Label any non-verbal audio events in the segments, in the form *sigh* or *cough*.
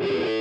you *laughs*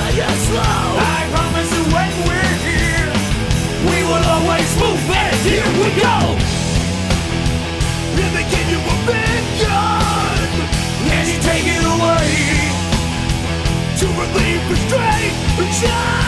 till you're. I promise you when we're here, we will always move And Here we go. And you take it away to relieve the strain.